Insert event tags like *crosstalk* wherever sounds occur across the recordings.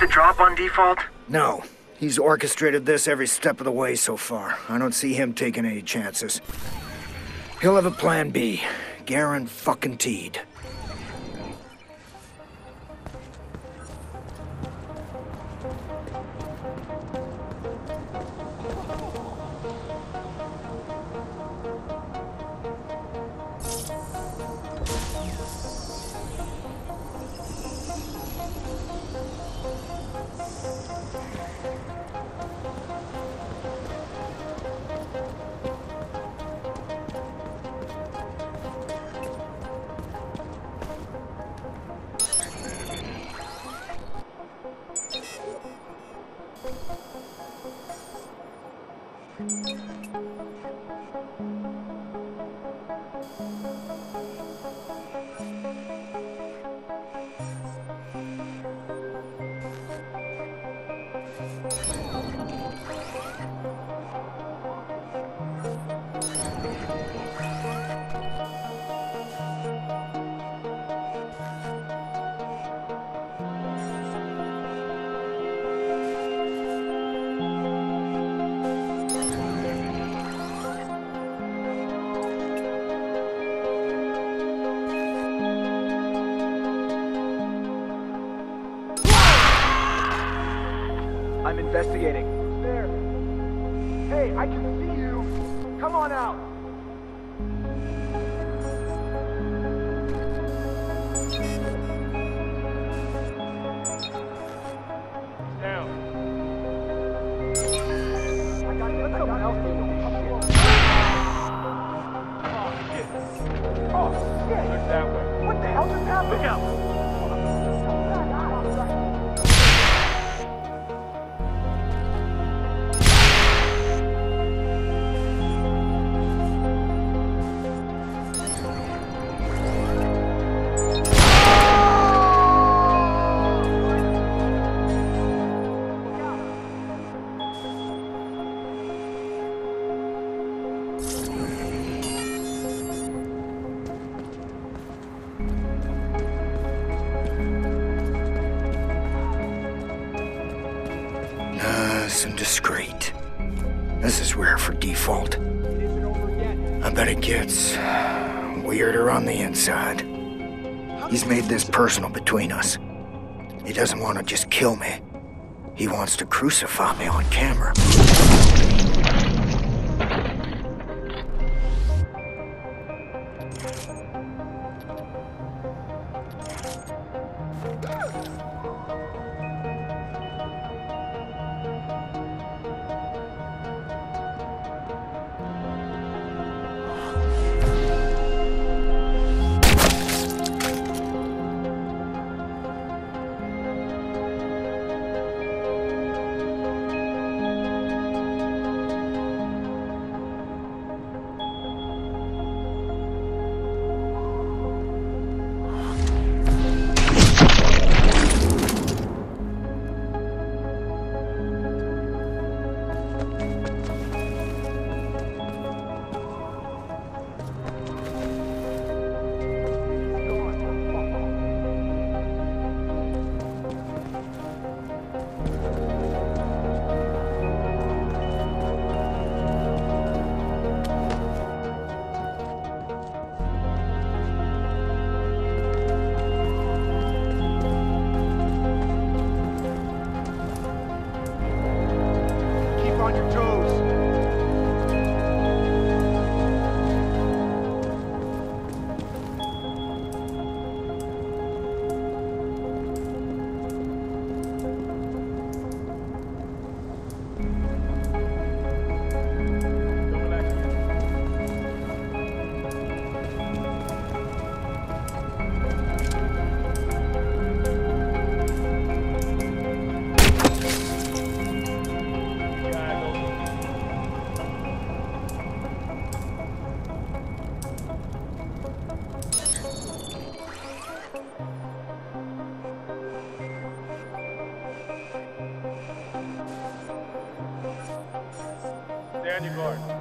The drop on Defalt? No. He's orchestrated this every step of the way so far. I don't see him taking any chances. He'll have a plan B. Garen fucking teed. Investigating. There? Hey, I can see you. Come on out. Nice and discreet. This is rare for Defalt. I bet it gets weirder on the inside. He's made this personal between us. He doesn't want to just kill me. He wants to crucify me on camera. Stand your guard.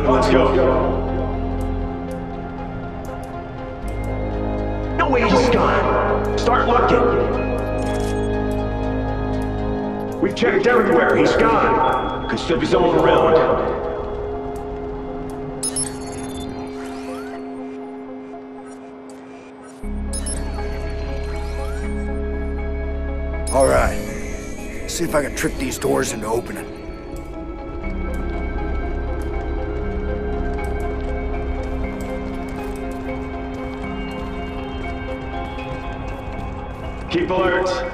Let's go. No way he's gone. Start looking. We've checked everywhere. He's gone. Could still be someone around. All right. See if I can trick these doors into opening. Keep alert.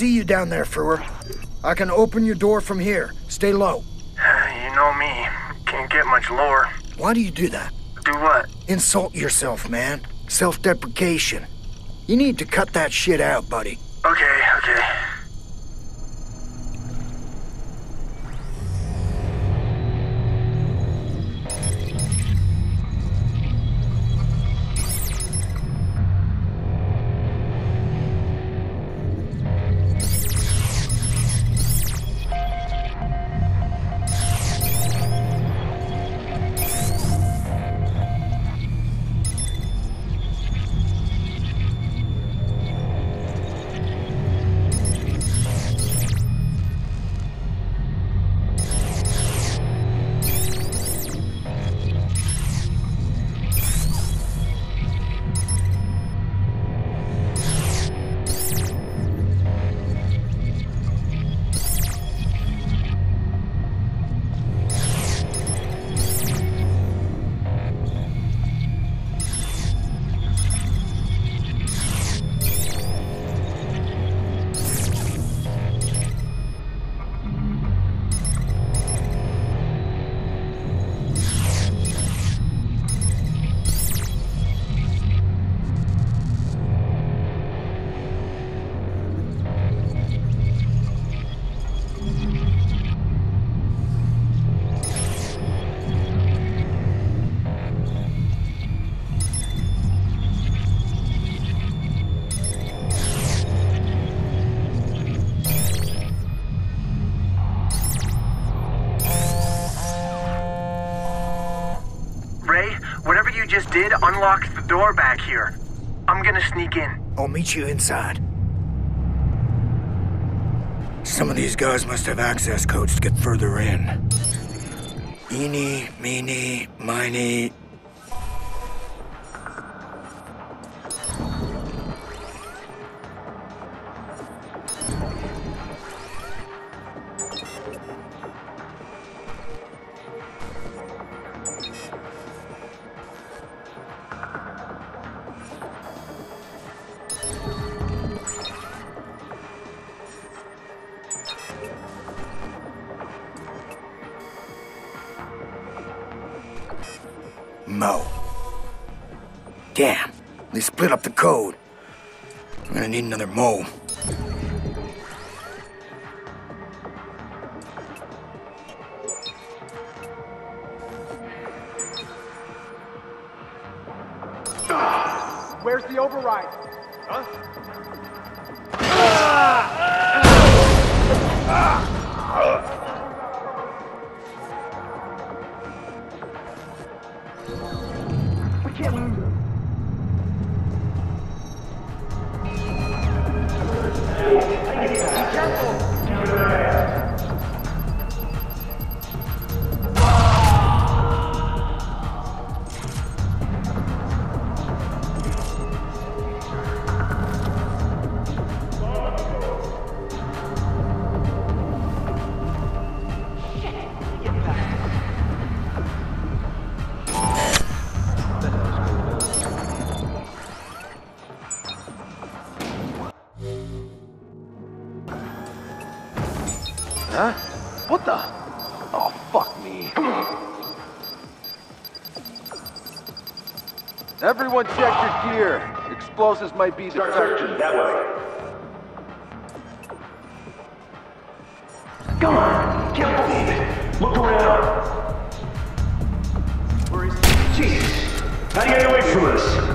See you down there, Frewer. I can open your door from here. Stay low. *sighs* You know me. Can't get much lower. Why do you do that? Do what? Insult yourself, man. Self deprecation. You need to cut that shit out, buddy. Did unlock the door back here. I'm gonna sneak in. I'll meet you inside. Some of these guys must have access codes to get further in. Eeny, meeny, miny. The override? Huh? We Everyone check your gear. Explosives might be detected. that way. Come on! Can't believe it. Look around. Where is he? Jesus. How do you get away from us?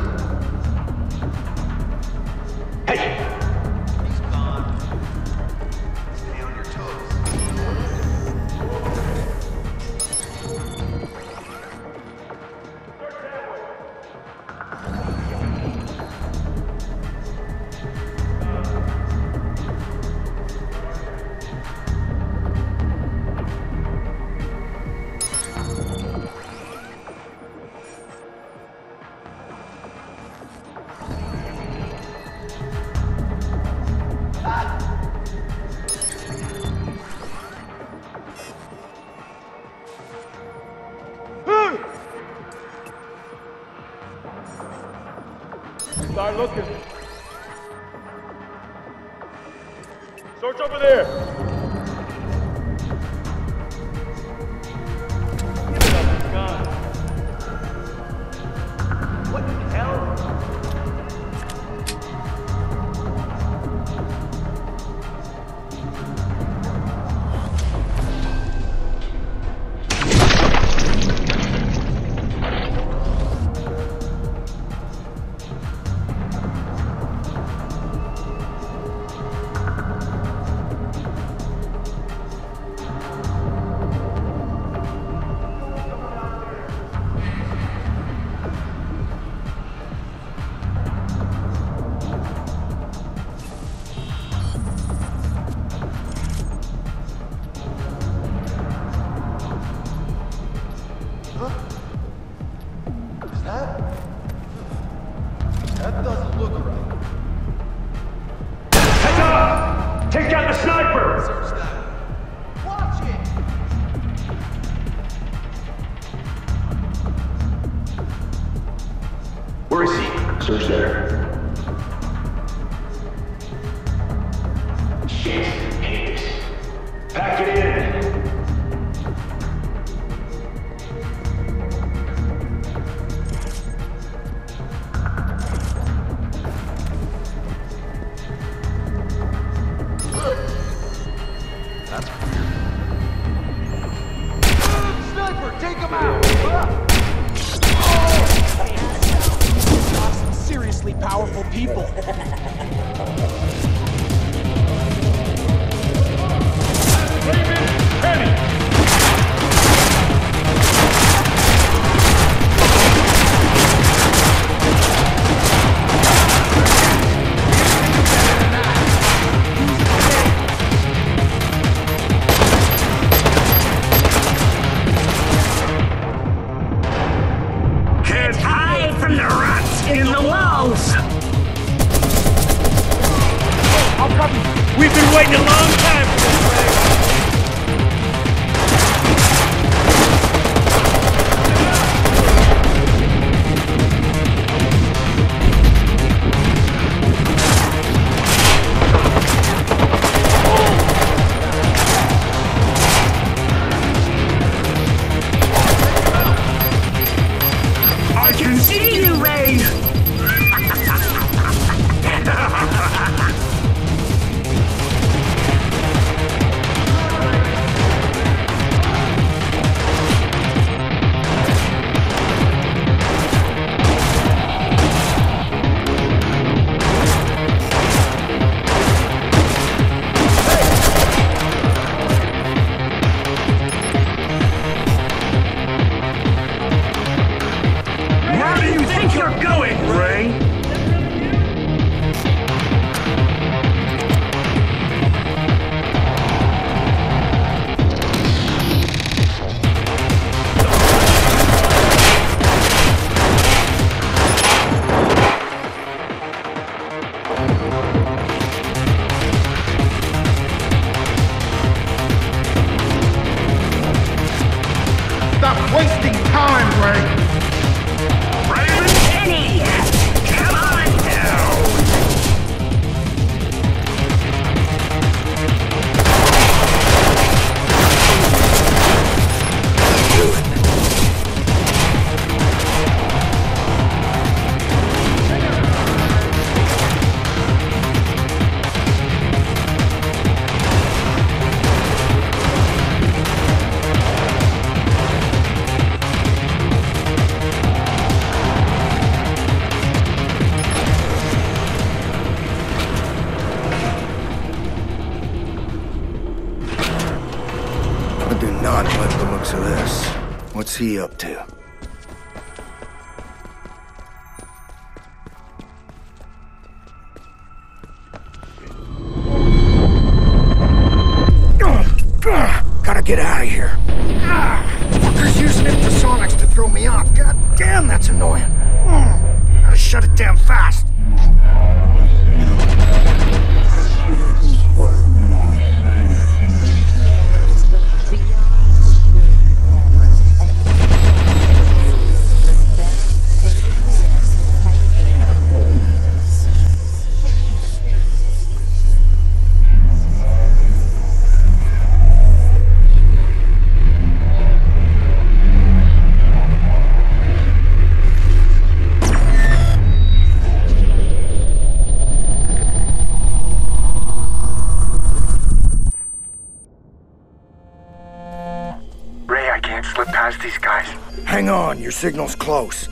Your signal's close.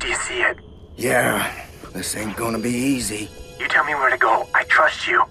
Do you see it? Yeah, this ain't gonna be easy. You tell me where to go. I trust you.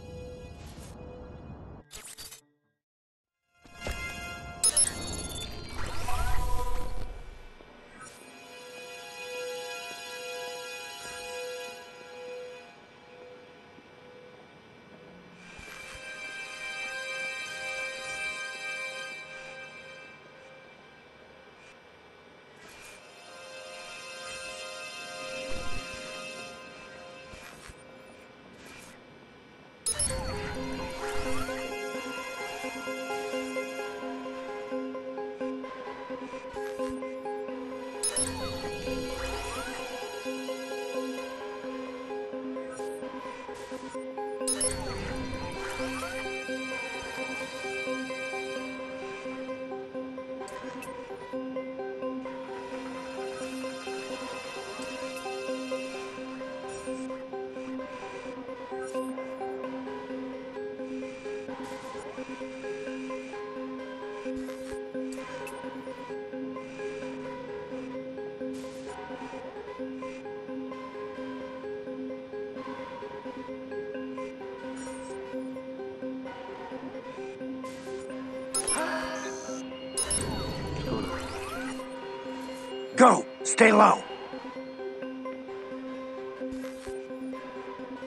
Go! Stay low!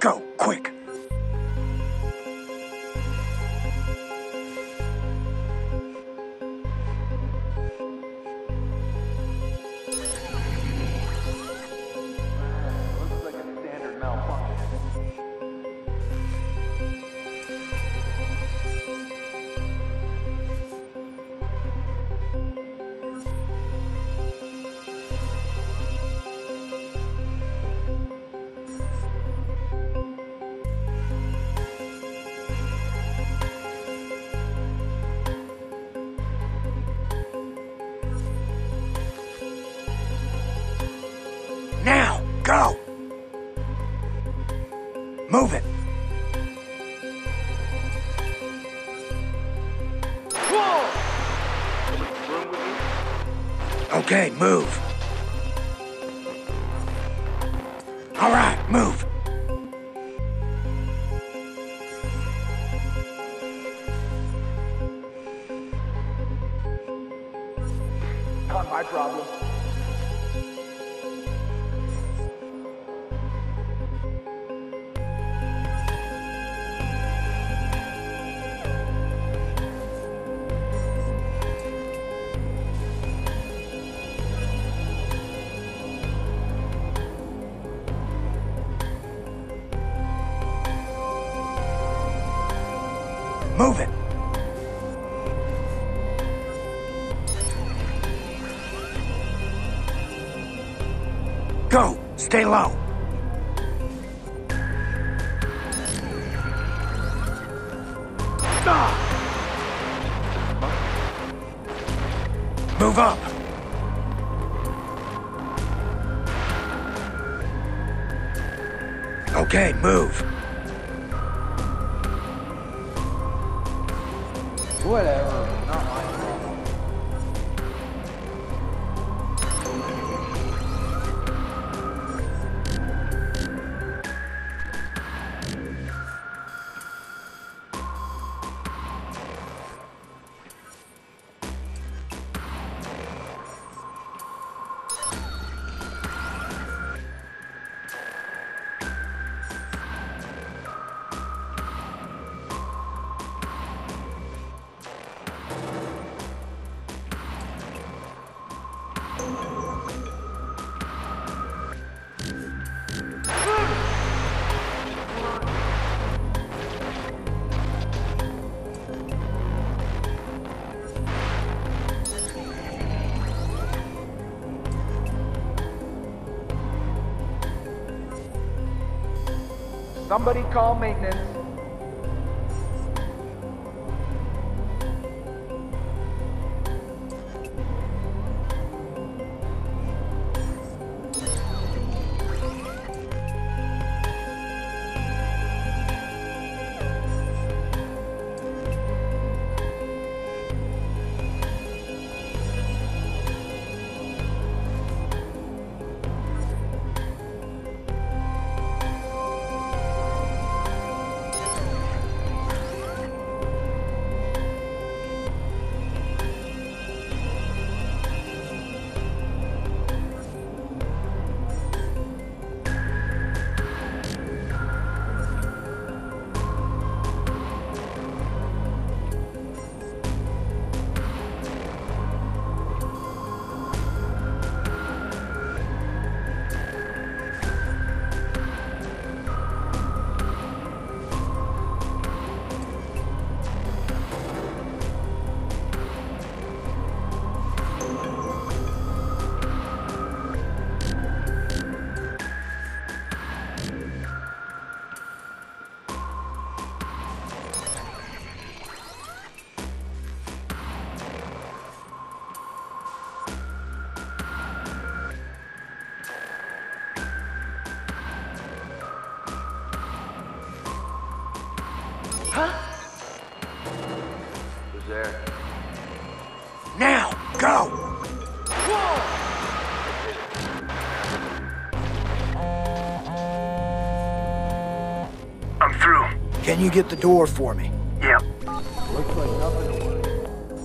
Go, quick! Looks like a standard malfunction. Move it. Go. Stay low. Move up. Okay, move. Somebody call maintenance. Can you get the door for me? Yep.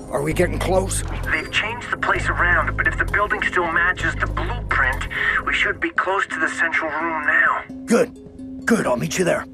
Are we getting close? They've changed the place around, but if the building still matches the blueprint, we should be close to the central room now. Good. Good, I'll meet you there.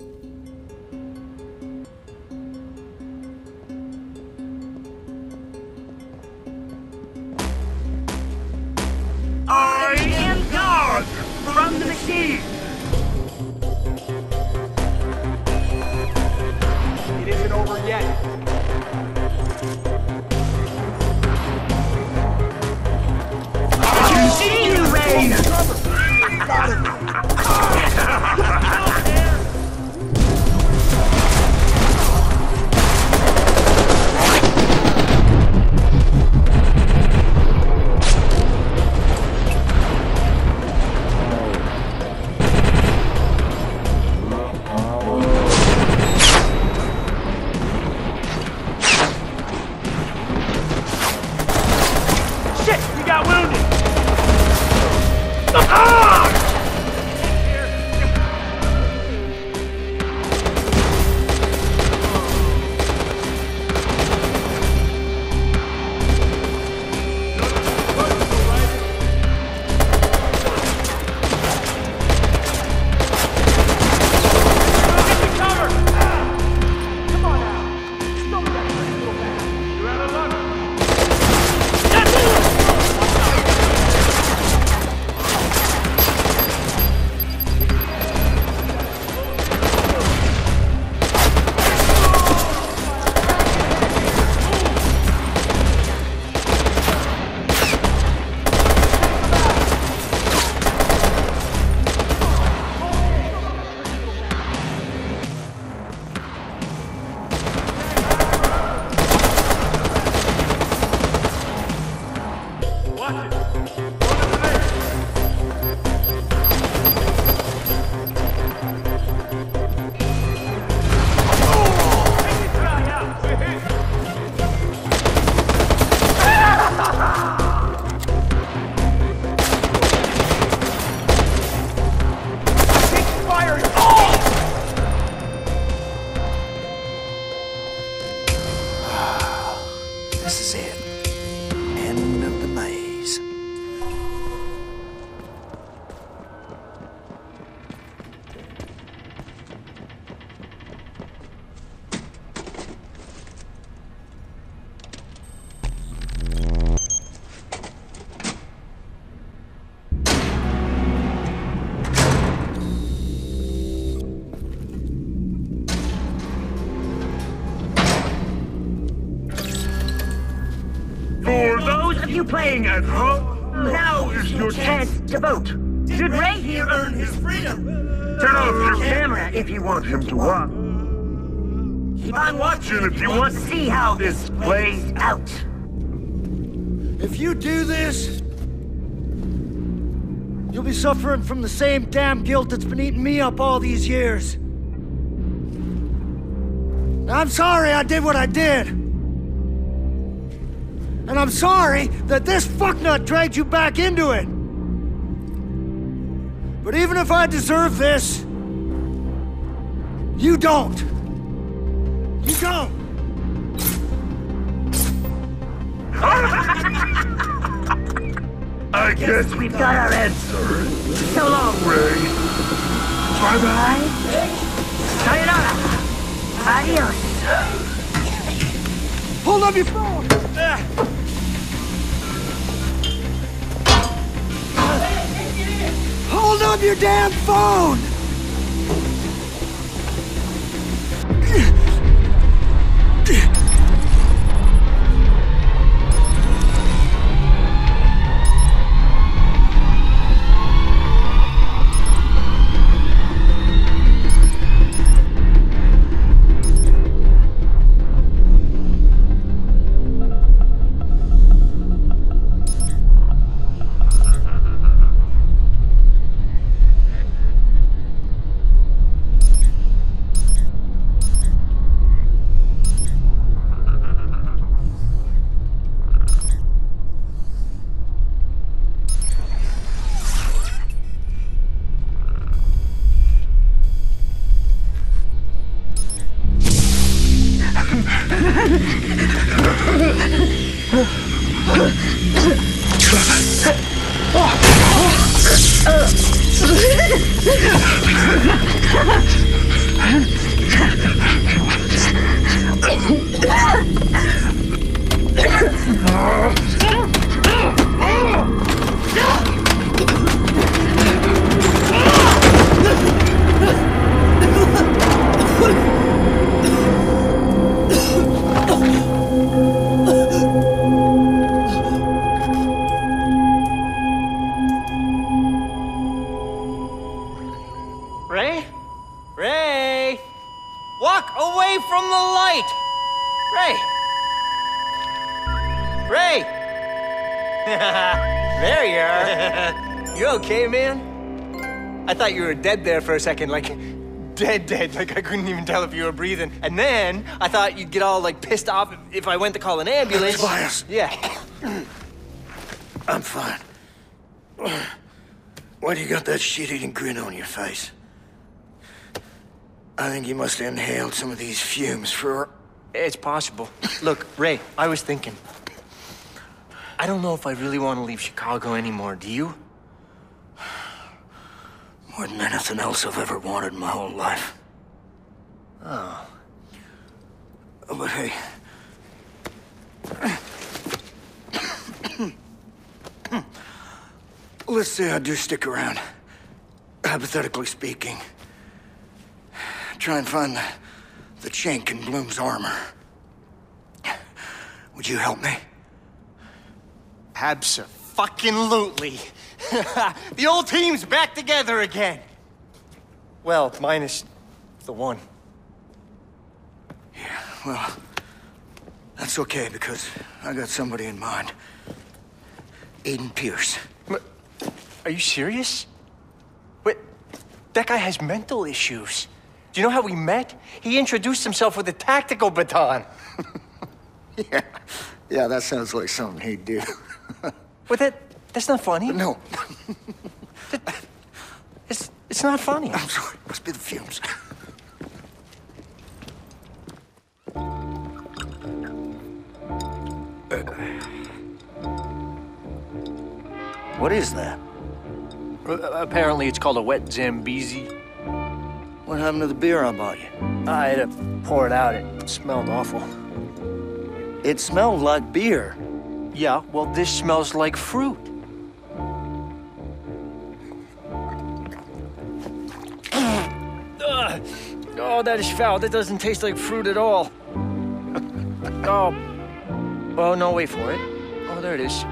Playing at home? Now is your chance to vote. Should Ray here earn his freedom? Turn off your camera if you want him to walk. Keep on watching if you want to see how this plays out. If you do this, you'll be suffering from the same damn guilt that's been eating me up all these years. I'm sorry I did what I did. And I'm sorry that this fucknut dragged you back into it. But even if I deserve this, you don't. You don't. I guess we've got our answer. So long, Ray. Bye-bye. Sayonara. Adios. Hold up your phone! Eh. Hold up your damn phone! Dead there for a second, like dead, dead. Like I couldn't even tell if you were breathing. And then I thought you'd get all like pissed off if- I went to call an ambulance. Tobias. Yeah. I'm fine. Why do you got that shit-eating grin on your face? I think you must have inhaled some of these fumes for... It's possible. Look, Ray, I was thinking. I don't know if I really want to leave Chicago anymore. Do you? More than anything else I've ever wanted in my whole life. Oh. But hey... Let's say I do stick around. Hypothetically speaking. Try and find the, the chink in Blume's armor. Would you help me? Abso-fucking-lutely. *laughs* the old team's back together again. Well, minus the one. Yeah, well, that's okay because I got somebody in mind. Aiden Pearce. But, are you serious? Wait, that guy has mental issues. Do you know how we met? He introduced himself with a tactical baton. *laughs* Yeah, yeah, that sounds like something he'd do. with that, that's not funny. no, It's, it's not funny. I'm sorry. It Must be the fumes. What is that? Uh, Apparently, it's called a wet Zambezi. What happened to the beer I bought you? I had to pour it out. It smelled awful. It smelled like beer. Yeah, well, this smells like fruit. Oh, that is foul. That doesn't taste like fruit at all. *laughs* oh. Oh, no, wait for it. Oh, there it is.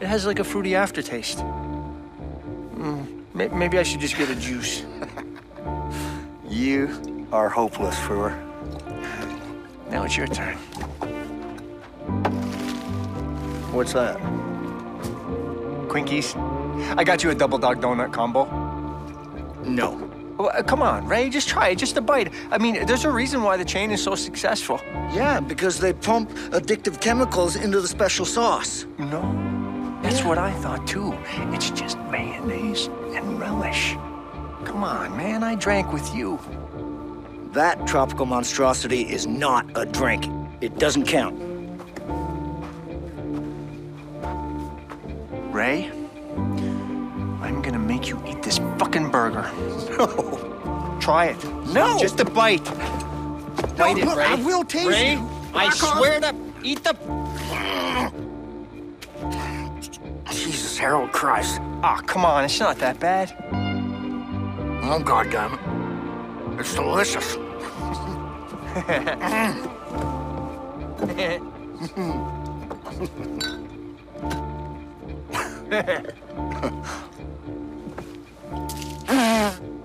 It has like a fruity aftertaste. Mm, may- maybe I should just get a juice. *laughs* You are hopeless, Frewer. Now it's your turn. What's that? Quinkies. I got you a double dog donut combo. No. Well, uh, come on, Ray, just try it, just a bite. I mean, there's a reason why the chain is so successful. Yeah, because they pump addictive chemicals into the special sauce. No, that's what I thought too. It's just mayonnaise and relish. Come on, man, I drank with you. That tropical monstrosity is not a drink. It doesn't count. Ray, make you eat this fucking burger. No. Try it. No. Just a bite. Bite it, look, Ray. I will taste Ray, you. I swear to eat the. Jesus, Harold Christ. Ah, come on, it's not that bad. Oh, goddammit. It's delicious. *laughs* *laughs* 嗯